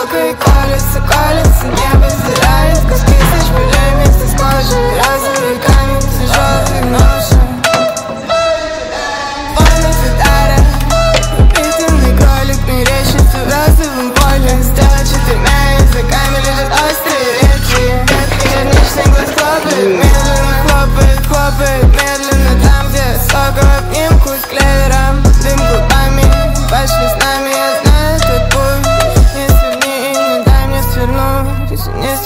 иголкой Колется, колется, небо сдирает Куски со шпилей вместе с кожей Розовый камень, тяжелые ноши Полный гитара Упитанный кролик мерещится в розовом поле. Сделать четырьмя языками лежат острые ветки Черничный глаз хлопает, медленно хлопает, хлопает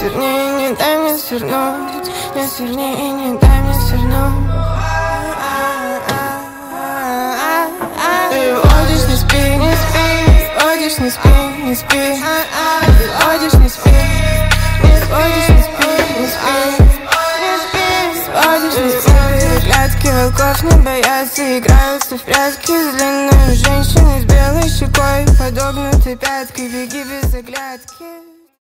сверни не дай мне свернуть Не сверни и не дай мне свернуть. Ты уходишь, не спи, не спи Уходишь, не спи, не спи. Ты уходишь, не спи Не сходишь, не спи, не спи. Сводишь, не спи. Клятки волков не боятся Играются в прятки. С длинной женщиной С белой щекой Подогнутой пяткой Беги без оглядки